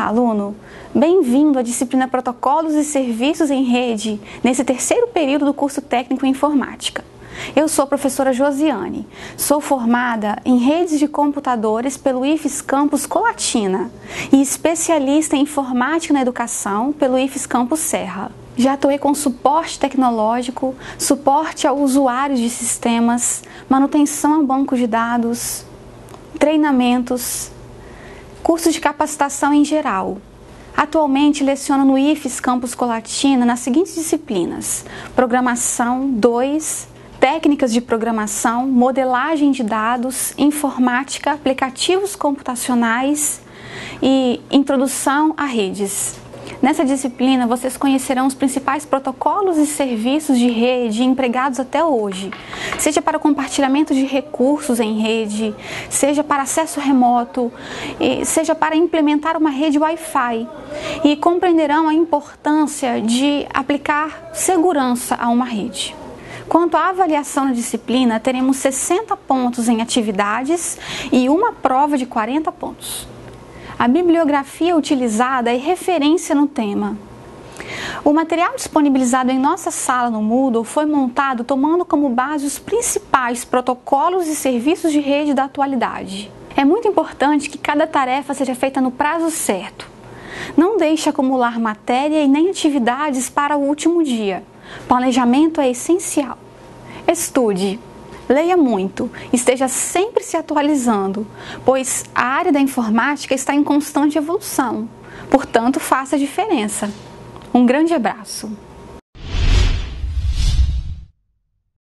aluno! Bem-vindo à disciplina Protocolos e Serviços em Rede, nesse terceiro período do curso técnico em Informática. Eu sou a professora Josiane, sou formada em redes de computadores pelo IFES Campus Colatina e especialista em informática na educação pelo IFES Campus Serra. Já atuei com suporte tecnológico, suporte a usuários de sistemas, manutenção a bancos de dados, treinamentos, cursos de capacitação em geral. Atualmente leciono no IFES Campus Colatina nas seguintes disciplinas: Programação 2, Técnicas de Programação, Modelagem de Dados, Informática, Aplicativos Computacionais e Introdução a Redes. Nessa disciplina, vocês conhecerão os principais protocolos e serviços de rede empregados até hoje, seja para compartilhamento de recursos em rede, seja para acesso remoto, seja para implementar uma rede Wi-Fi. E compreenderão a importância de aplicar segurança a uma rede. Quanto à avaliação na disciplina, teremos 60 pontos em atividades e uma prova de 40 pontos. A bibliografia utilizada é referência no tema. O material disponibilizado em nossa sala no Moodle foi montado tomando como base os principais protocolos e serviços de rede da atualidade. É muito importante que cada tarefa seja feita no prazo certo. Não deixe acumular matéria e nem atividades para o último dia. Planejamento é essencial. Estude. Leia muito, esteja sempre se atualizando, pois a área da informática está em constante evolução. Portanto, faça a diferença. Um grande abraço.